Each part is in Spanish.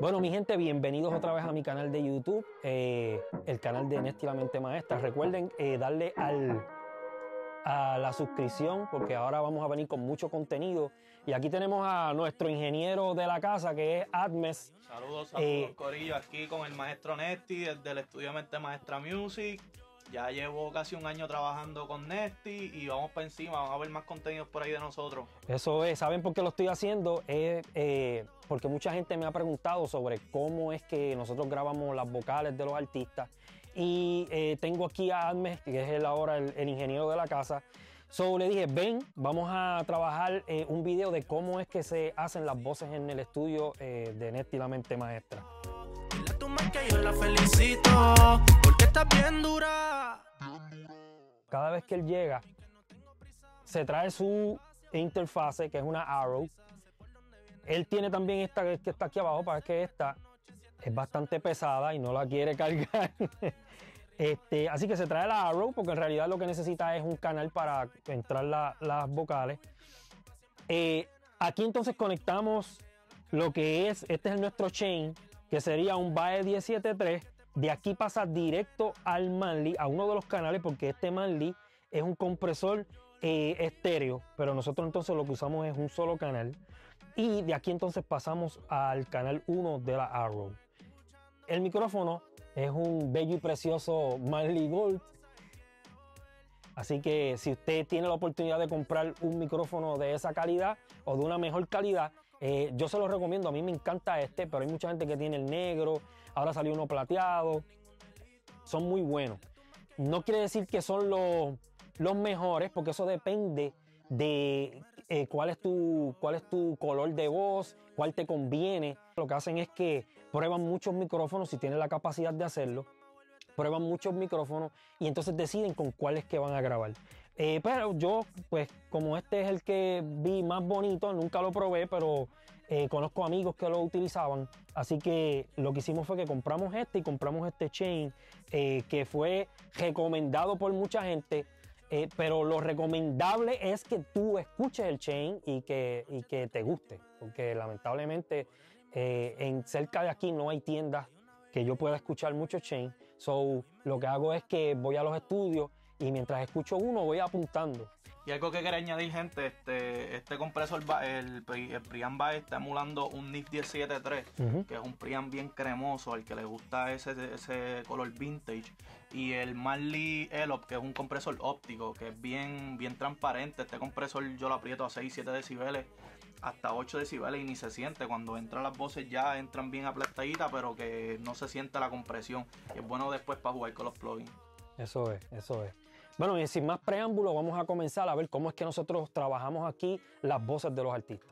Bueno, mi gente, bienvenidos otra vez a mi canal de YouTube, eh, el canal de Nesti la Mente Maestra. Recuerden eh, darle al, a la suscripción porque ahora vamos a venir con mucho contenido. Y aquí tenemos a nuestro ingeniero de la casa que es Admes. Saludos, saludos, Eh, Corillo, aquí con el maestro Nesti, desde el estudio Mente Maestra Music. Ya llevo casi un año trabajando con Nesti y vamos para encima, vamos a ver más contenidos por ahí de nosotros. Eso es, ¿saben por qué lo estoy haciendo? Es eh, porque mucha gente me ha preguntado sobre cómo es que nosotros grabamos las vocales de los artistas. Y eh, tengo aquí a Admes, que es el ahora el, el ingeniero de la casa. So le dije, ven, vamos a trabajar eh, un video de cómo es que se hacen las voces en el estudio eh, de Nesti la Mente Maestra. Dile a tu madre que yo la felicito porque está bien dura. Cada vez que él llega, se trae su interfase, que es una Arrow. Él tiene también esta que está aquí abajo, para que esta es bastante pesada y no la quiere cargar. Este, así que se trae la Arrow, porque en realidad lo que necesita es un canal para entrar la- las vocales. Eh, aquí entonces conectamos lo que es, este es nuestro chain, que sería un BAE 17.3. De aquí pasa directo al Manly, a uno de los canales, porque este Manly es un compresor eh, estéreo, pero nosotros entonces lo que usamos es un solo canal. Y de aquí entonces pasamos al canal 1 de la Arrow. El micrófono es un bello y precioso Manly Gold. Así que si usted tiene la oportunidad de comprar un micrófono de esa calidad o de una mejor calidad, eh, yo se lo recomiendo. A mí me encanta este, pero hay mucha gente que tiene el negro. Ahora salió uno plateado. Son muy buenos. No quiere decir que son los, los mejores, porque eso depende de eh, cuál, es tu, cuál es tu color de voz, cuál te conviene. Lo que hacen es que prueban muchos micrófonos si tienen la capacidad de hacerlo prueban muchos micrófonos y entonces deciden con cuáles que van a grabar. Eh, pero yo, pues como este es el que vi más bonito, nunca lo probé, pero eh, conozco amigos que lo utilizaban. Así que lo que hicimos fue que compramos este y compramos este chain eh, que fue recomendado por mucha gente. eh, pero lo recomendable es que tú escuches el chain y que, y que te guste, porque lamentablemente eh, en cerca de aquí no hay tiendas que yo pueda escuchar mucho chain. So, lo que hago es que voy a los estudios y mientras escucho uno voy apuntando. Y algo que quería añadir, gente, este, este compresor, el, el Priam Bae está emulando un NIF 17.3, Ujú. que es un Priam bien cremoso, al que le gusta ese, ese color vintage. Y el Marley Elop, que es un compresor óptico, que es bien, bien transparente. Este compresor yo lo aprieto a 6-7 decibeles, hasta 8 decibeles y ni se siente. Cuando entran las voces ya entran bien aplastaditas, pero que no se siente la compresión. Y es bueno después para jugar con los plugins. Eso es, eso es. Bueno, y sin más preámbulo, vamos a comenzar a ver cómo es que nosotros trabajamos aquí las voces de los artistas.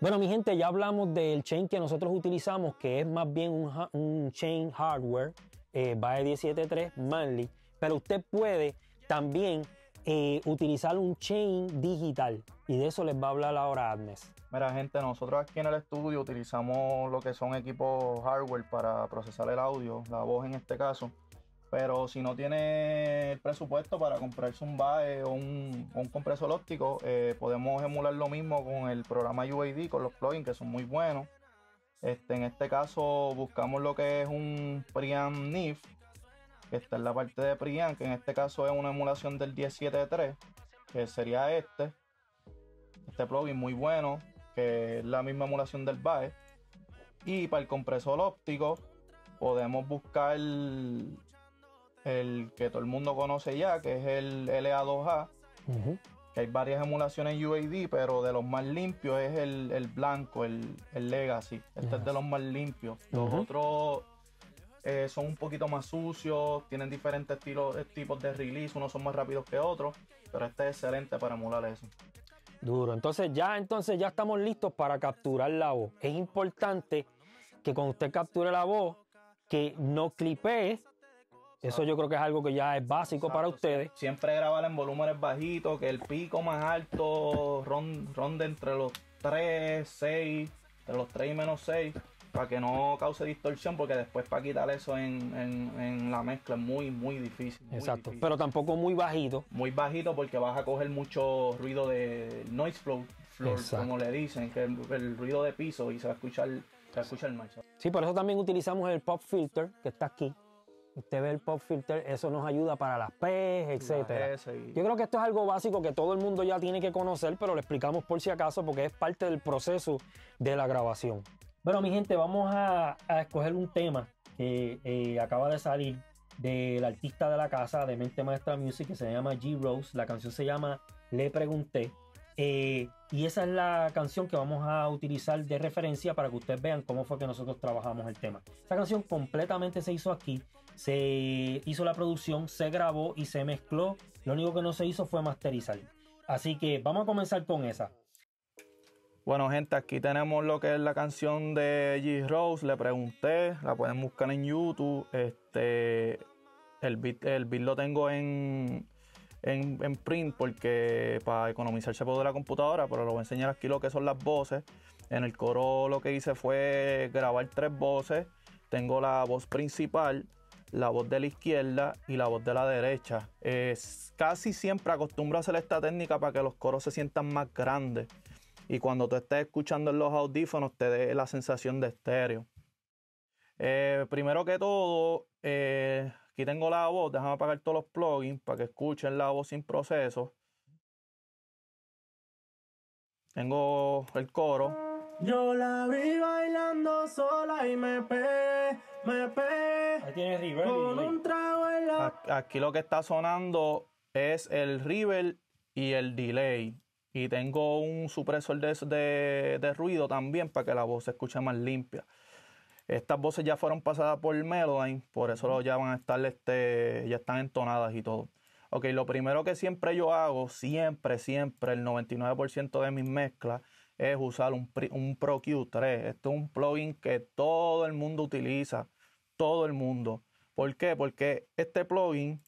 Bueno, mi gente, ya hablamos del chain que nosotros utilizamos, que es más bien un, ha- un chain hardware, eh, BAE 17.3 Manly, pero usted puede también eh, utilizar un chain digital, y de eso les va a hablar ahora Agnes. Mira, gente, nosotros aquí en el estudio utilizamos lo que son equipos hardware para procesar el audio, la voz en este caso. Pero si no tiene el presupuesto para comprarse un BAE o un, un compresor óptico, eh, podemos emular lo mismo con el programa UAD, con los plugins que son muy buenos. Este, en este caso buscamos lo que es un Priam NIF, que está en la parte de Priam, que en este caso es una emulación del 17.3, que sería este. Este plugin muy bueno, que es la misma emulación del BAE. Y para el compresor óptico podemos buscar el, que todo el mundo conoce ya, que es el LA2A, Ujú. que hay varias emulaciones UAD, pero de los más limpios es el, el blanco, el, el Legacy. Este es de los más limpios. Los otros eh, son un poquito más sucios, tienen diferentes estilos, eh, tipos de release, unos son más rápidos que otros, pero este es excelente para emular eso. Duro. Entonces ya, entonces ya estamos listos para capturar la voz. Es importante que cuando usted capture la voz, que no clipee. Eso yo creo que es algo que ya es básico para ustedes. Siempre grabar en volúmenes bajitos, que el pico más alto ron- ronde entre los 3, 6, entre los 3 y menos 6, para que no cause distorsión, porque después para quitar eso en, en- en la mezcla es muy, muy difícil. muy Exacto. difícil. Pero tampoco muy bajito. muy bajito porque vas a coger mucho ruido de noise flow, floor, como le dicen, que el, el ruido de piso y se va a escuchar, se va a escuchar mal. Sí, por eso también utilizamos el pop filter que está aquí. Usted ve el pop filter, eso nos ayuda para las P's, etcétera. Ese y- Yo creo que esto es algo básico que todo el mundo ya tiene que conocer, pero lo explicamos por si acaso porque es parte del proceso de la grabación. Bueno, mi gente, vamos a, a escoger un tema que eh, acaba de salir del artista de la casa de Mente Maestra Music que se llama G Rose. La canción se llama Le Pregunté. Eh, y esa es la canción que vamos a utilizar de referencia para que ustedes vean cómo fue que nosotros trabajamos el tema. Esta canción completamente se hizo aquí, se hizo la producción, se grabó y se mezcló. Lo único que no se hizo fue masterizar. Así que vamos a comenzar con esa. Bueno, gente, aquí tenemos lo que es la canción de G Rose. Le pregunté, la pueden buscar en YouTube. Este, el beat, el beat lo tengo en, en, en print porque para economizarse puedo de la computadora, pero lo voy a enseñar aquí lo que son las voces. En el coro lo que hice fue grabar tres voces. Tengo la voz principal, la voz de la izquierda y la voz de la derecha. Es, casi siempre acostumbro a hacer esta técnica para que los coros se sientan más grandes y cuando tú estés escuchando en los audífonos te dé la sensación de estéreo. Eh, primero que todo, eh, aquí tengo la voz, déjame apagar todos los plugins para que escuchen la voz sin proceso. Tengo el coro. Yo la vi bailando sola y me pegué, me pegué. Ahí tienes reverb Con un trago en la A- Aquí lo que está sonando es el reverb y el delay. Y tengo un supresor de, de- de ruido también para que la voz se escuche más limpia. Estas voces ya fueron pasadas por Melodyne, por eso lo- ya van a estar, este, ya están entonadas y todo. Ok, lo primero que siempre yo hago, siempre, siempre, el 99% de mis mezclas es usar un, un Pro Q3. Esto es un plugin que todo el mundo utiliza, todo el mundo. ¿Por qué? Porque este plugin,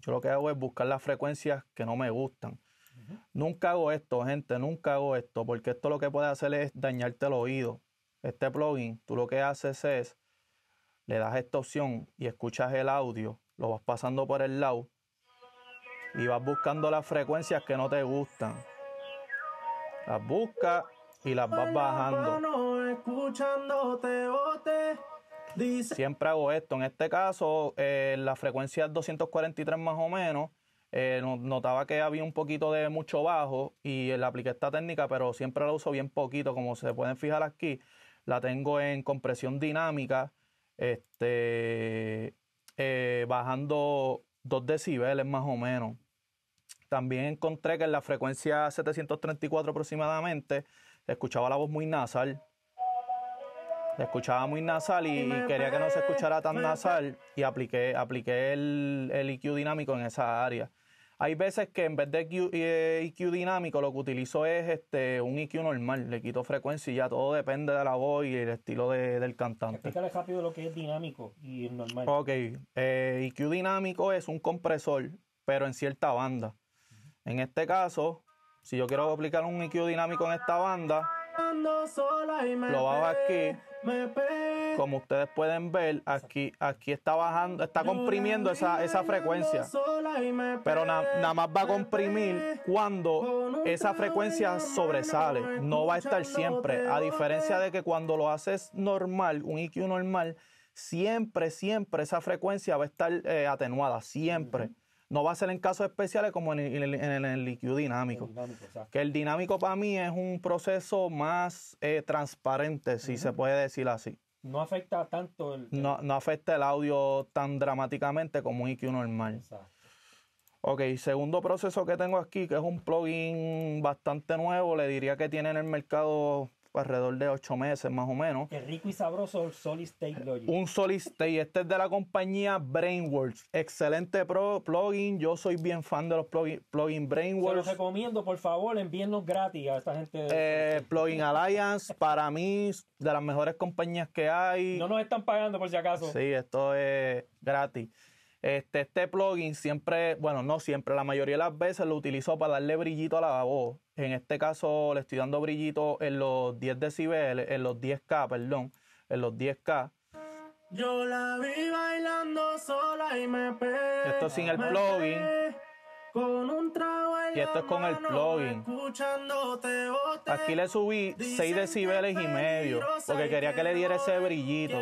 yo lo que hago es buscar las frecuencias que no me gustan. Nunca hago esto, gente, nunca hago esto, porque esto lo que puede hacer es dañarte el oído. Este plugin, tú lo que haces es, le das esta opción y escuchas el audio, lo vas pasando por el lado y vas buscando las frecuencias que no te gustan. Las buscas y las vas bajando. no escuchándote bote. Siempre hago esto. En este caso, eh, la frecuencia es 243 más o menos. Eh, no- notaba que había un poquito de mucho bajo y le apliqué esta técnica, pero siempre la uso bien poquito. Como se pueden fijar aquí, la tengo en compresión dinámica, este, eh, bajando 2 decibeles más o menos. También encontré que en la frecuencia 734 aproximadamente escuchaba la voz muy nasal. Se escuchaba muy nasal y, y quería que no se escuchara tan nasal y apliqué, apliqué el, el EQ dinámico en esa área. Hay veces que en vez de EQ, eh, EQ dinámico lo que utilizo es este, un EQ normal, le quito frecuencia y ya todo depende de la voz y el estilo de- del cantante. Explícale rápido lo que es dinámico y normal. Ok, eh, EQ dinámico es un compresor, pero en cierta banda. En este caso, si yo quiero aplicar un EQ dinámico en esta banda, lo bajo aquí. Como ustedes pueden ver, aquí, aquí está bajando, está comprimiendo esa, esa frecuencia. Pero na- nada más va a comprimir cuando esa frecuencia sobresale. No va a estar siempre. A diferencia de que cuando lo haces normal, un EQ normal, siempre, siempre esa frecuencia va a estar eh, atenuada. Siempre. No va a ser en casos especiales como en el, en el- en el dinámico. Dinámico, exacto. Que el dinámico para mí es un proceso más eh, transparente, si se puede decir así. No afecta tanto el. No, no afecta el audio tan dramáticamente como un EQ normal. Exacto. Ok, segundo proceso que tengo aquí, que es un plugin bastante nuevo, le diría que tiene en el mercado alrededor de 8 meses más o menos. El rico y sabroso Solid State Logic. Un Solid State, este es de la compañía Brainworks. Excelente pro- plugin, yo soy bien fan de los plugin, plugin Se los Brainworks. recomiendo, por favor, envíennos gratis a esta gente. de- Eh, plugin Alliance, para mí, de las mejores compañías que hay. no nos están pagando por si acaso. Sí, esto es gratis. Este, este plugin siempre, bueno, no siempre, la mayoría de las veces lo utilizo para darle brillito a la voz. En este caso le estoy dando brillito en los 10 decibeles, en los 10K, perdón, en los 10K. Yo la vi bailando sola y me pegué. Esto sin el plugin. Con un trago en y esto es con el plugin. Aquí le subí 6 decibeles y medio porque quería que le diera ese brillito.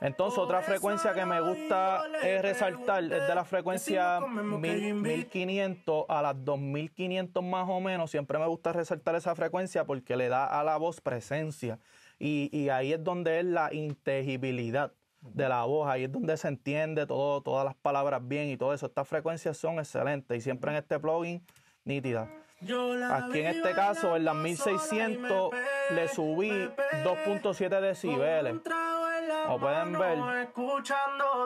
Entonces otra frecuencia que me gusta es resaltar es de la frecuencia mil- 1500 a las 2500 más o menos. Siempre me gusta resaltar esa frecuencia porque le da a la voz presencia. Y, y ahí es donde es la inteligibilidad de la voz. Ahí es donde se entiende todo, todas las palabras bien y todo eso. Estas frecuencias son excelentes y siempre en este plugin nítida. Aquí en este caso, en las bailando sola y 1600, me le subí me pegué. 2.7 decibeles. Como pueden ver,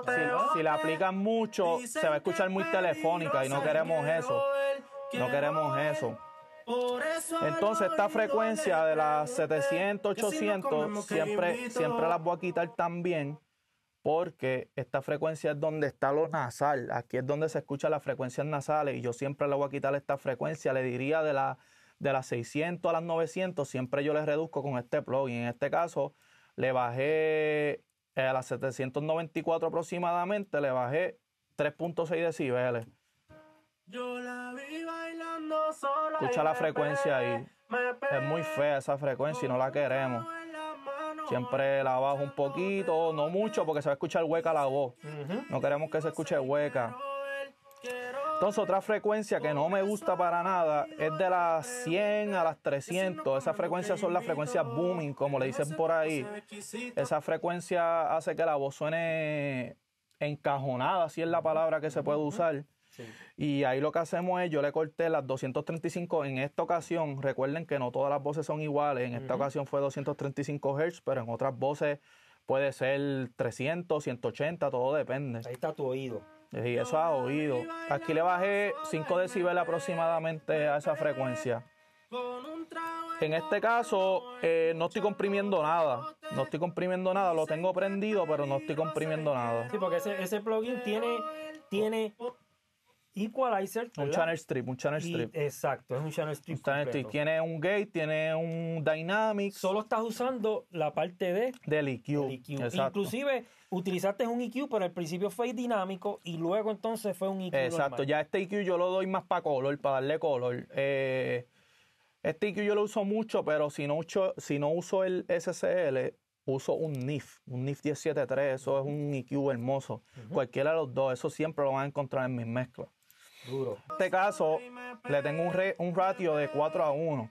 Si, si la aplican mucho, se va a escuchar muy telefónica y no queremos eso. No queremos eso. Entonces esta frecuencia de las 700, 800 siempre, siempre las voy a quitar también porque esta frecuencia es donde está lo nasal. Aquí es donde se escuchan las frecuencias nasales y yo siempre le voy a quitar esta frecuencia. Le diría de, la, de las 600 a las 900, siempre yo les reduzco con este plugin. En este caso le bajé a las 794 aproximadamente, le bajé 3.6 decibeles. Yo la vi bailando sola Escucha la frecuencia ahí. Es muy fea esa frecuencia y no la queremos. Siempre la bajo un poquito, no mucho, porque se va a escuchar hueca la voz. No queremos que se escuche hueca. Entonces, otra frecuencia que no me gusta para nada es de las 100 a las 300. Esas frecuencias son las frecuencias booming, como le dicen por ahí. Esa frecuencia hace que la voz suene encajonada, si es la palabra que se puede usar. Y ahí lo que hacemos es, yo le corté las 235 en esta ocasión. Recuerden que no todas las voces son iguales. En esta ocasión fue 235 Hz, pero en otras voces puede ser 300, 180, todo depende. Ahí está tu oído. Y eso ha oído. Aquí le bajé 5 decibeles aproximadamente a esa frecuencia. con un trago En este caso, eh, no estoy comprimiendo nada. No estoy comprimiendo nada. Lo tengo prendido, pero no estoy comprimiendo nada. Sí, porque ese, ese plugin tiene, tiene equalizer. Un channel strip, un channel Y- strip. exacto, es un channel strip. Un channel strip. completo. Tiene un gate, tiene un dynamics Solo estás usando la parte de del EQ. el EQ. Exacto. Inclusive utilizaste un EQ, pero al principio fue dinámico y luego entonces fue un EQ Exacto, normal. ya este EQ yo lo doy más para color, para darle color. Eh, este EQ yo lo uso mucho, pero si no uso, si no uso el SSL, uso un NIF, un NIF 173, eso es un EQ hermoso. Cualquiera de los dos, eso siempre lo van a encontrar en mis mezclas. Duro. En este caso, le tengo un, re- un ratio de 4 a 1.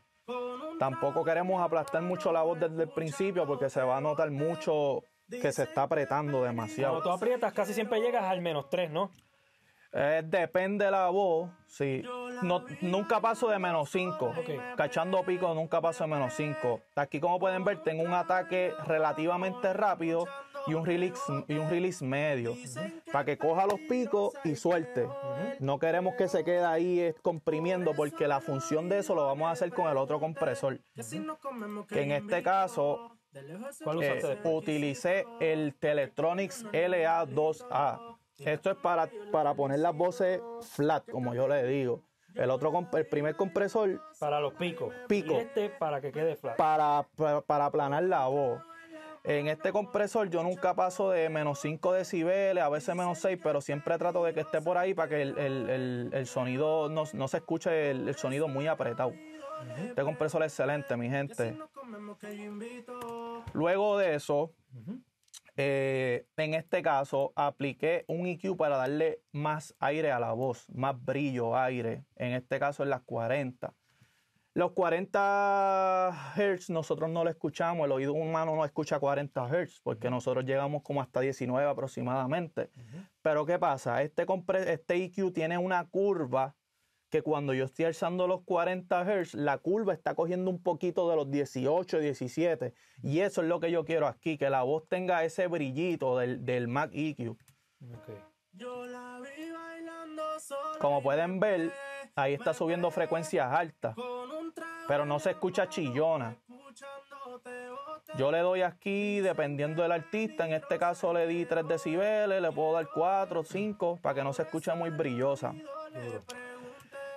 Tampoco queremos aplastar mucho la voz desde el principio porque se va a notar mucho que se está apretando demasiado. Cuando tú aprietas casi siempre llegas al menos 3, ¿no? Eh, depende de la voz, sí. No, nunca paso de menos 5. Ok. Cachando pico nunca paso de menos 5. Aquí como pueden ver tengo un ataque relativamente rápido y un release, y un release medio. Para que coja los picos y suelte. No queremos que se quede ahí eh, comprimiendo porque la función de eso lo vamos a hacer con el otro compresor. Que en este caso ¿Cuál eh, utilicé el Teletronics LA2A. Esto es para, para poner las voces flat, como yo le digo. El otro el primer compresor Para los picos. Pico. Y este para que quede flat. para, para, para aplanar la voz. En este compresor yo nunca paso de menos 5 decibeles, a veces menos 6, pero siempre trato de que esté por ahí para que el, el- el- sonido no, no se escuche el, el sonido muy apretado. Este compresor es excelente, mi gente. Luego de eso, eh, en este caso, apliqué un EQ para darle más aire a la voz, más brillo, aire. En este caso, en las 40. Los 40 Hz nosotros no lo escuchamos, el oído humano no escucha 40 Hz porque nosotros llegamos como hasta 19 aproximadamente. Pero ¿qué pasa? Este, compre- este EQ tiene una curva que cuando yo estoy alzando los 40 Hz, la curva está cogiendo un poquito de los 18, 17. Y eso es lo que yo quiero aquí, que la voz tenga ese brillito del, del Mac EQ. Ok. Como pueden ver, ahí está subiendo frecuencias altas, pero no se escucha chillona. Yo le doy aquí, dependiendo del artista, en este caso le di 3 decibeles, le puedo dar 4, 5, para que no se escuche muy brillosa.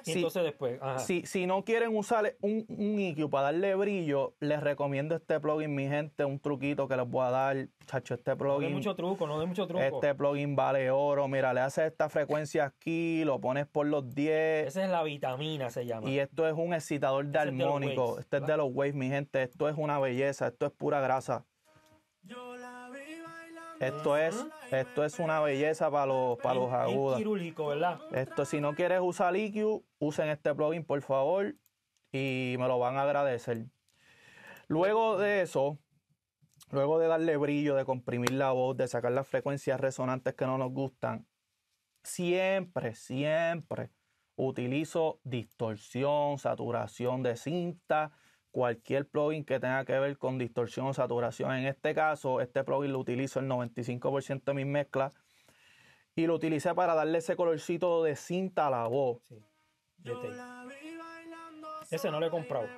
Y si, entonces después, ajá. si, si no quieren usar un, un EQ para darle brillo, les recomiendo este plugin, mi gente, un truquito que les voy a dar. Chacho, este no de plugin. mucho truco, no de mucho truco. Este plugin vale oro. Mira, le haces esta frecuencia aquí, lo pones por los 10. Esa es la vitamina, se llama. Y esto es un excitador de es armónico. waves, este es de los waves, mi gente. Esto es una belleza. Esto es pura grasa. Esto es, esto es una belleza para los, para los agudos. quirúrgico, ¿verdad? Esto, si no quieres usar EQ, usen este plugin, por favor, y me lo van a agradecer. Luego de eso, luego de darle brillo, de comprimir la voz, de sacar las frecuencias resonantes que no nos gustan, siempre, siempre utilizo distorsión, saturación de cinta, cualquier plugin que tenga que ver con distorsión o saturación. En este caso, este plugin lo utilizo el 95% de mis mezclas y lo utilicé para darle ese colorcito de cinta a la voz. Sí. Ese no lo he comprado.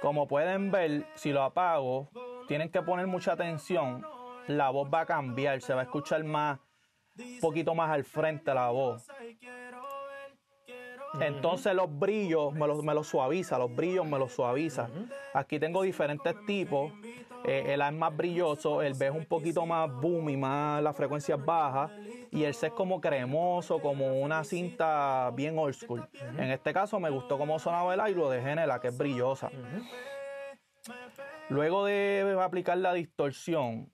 Como pueden ver, si lo apago, tienen que poner mucha atención. La voz va a cambiar, se va a escuchar más, un poquito más al frente la voz. Entonces los brillos me los, me los suaviza, los brillos me los suaviza. Aquí tengo diferentes tipos. Eh, el A es más brilloso, el B es un poquito más boomy, más las frecuencias bajas. Y el C es como cremoso, como una cinta bien old school. En este caso me gustó cómo sonaba el A y lo dejé en el A, que es brillosa. Luego de aplicar la distorsión,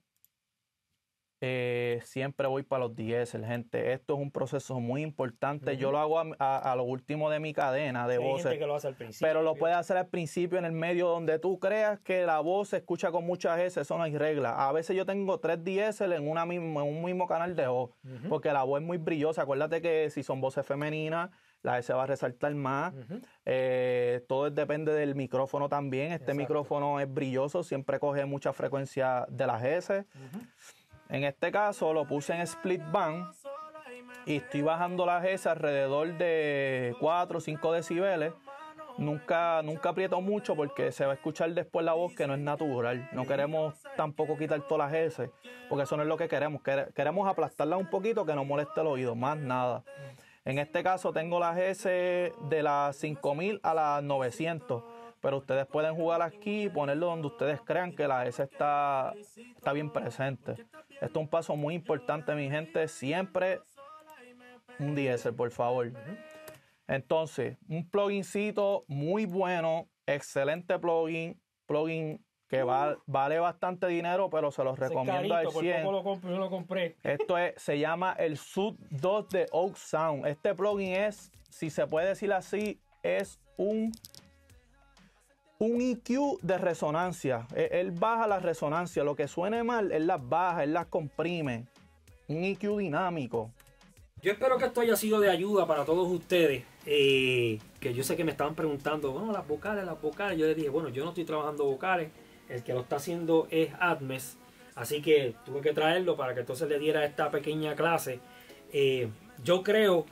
eh, siempre voy para los diésel, gente. Esto es un proceso muy importante. Yo lo hago a, a- a lo último de mi cadena de Hay voces. gente que lo hace al principio. Pero lo puedes hacer al principio, en el medio, donde tú creas que la voz se escucha con muchas S, eso no hay regla. A veces yo tengo tres diésel en, una misma, en un mismo canal de voz, porque la voz es muy brillosa. Acuérdate que si son voces femeninas, la S va a resaltar más. Eh, todo depende del micrófono también. Este Exacto. micrófono es brilloso, siempre coge mucha frecuencia de las S. En este caso lo puse en split band y estoy bajando las S alrededor de 4 o 5 decibeles. Nunca, nunca aprieto mucho porque se va a escuchar después la voz que no es natural. No queremos tampoco quitar todas las S porque eso no es lo que queremos. Quere- Queremos aplastarla un poquito que no moleste el oído, más nada. En este caso tengo las S de las 5000 a las 900. Pero ustedes pueden jugar aquí y ponerlo donde ustedes crean que la S está, está bien presente. Esto es un paso muy importante, mi gente. Siempre un diésel, por favor. Entonces, un plugincito muy bueno, excelente plugin, plugin que va- vale bastante dinero, pero se los recomiendo al carito, por 100. poco lo yo lo compré. Esto es, se llama el Sud 2 de Oak Sound. Este plugin es, si se puede decir así, es un, un EQ de resonancia. E- Él baja la resonancia. Lo que suene mal, él las baja, él las comprime. Un EQ dinámico. Yo espero que esto haya sido de ayuda para todos ustedes. eh, que yo sé que me estaban preguntando, bueno, las vocales, las vocales. Yo les dije, bueno, yo no estoy trabajando vocales. El que lo está haciendo es Admes. Así que tuve que traerlo para que entonces le diera esta pequeña clase. Eh, yo creo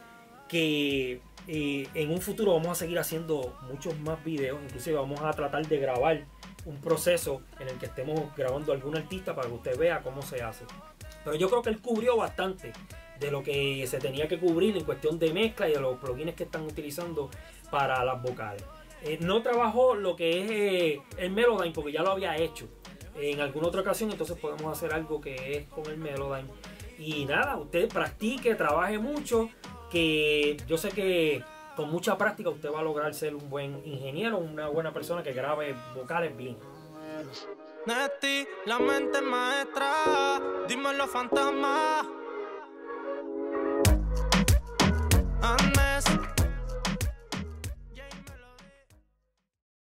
que eh, en un futuro vamos a seguir haciendo muchos más videos. Inclusive vamos a tratar de grabar un proceso en el que estemos grabando algún artista para que usted vea cómo se hace. Pero yo creo que él cubrió bastante de lo que se tenía que cubrir en cuestión de mezcla y de los plugins que están utilizando para las vocales. Eh, no trabajó lo que es eh, el Melodyne porque ya lo había hecho en alguna otra ocasión, entonces podemos hacer algo que es con el Melodyne. Y nada, usted practique, trabaje mucho, que yo sé que con mucha práctica usted va a lograr ser un buen ingeniero, una buena persona que grabe vocales bien. Nesti, la mente maestra, dime los fantasmas.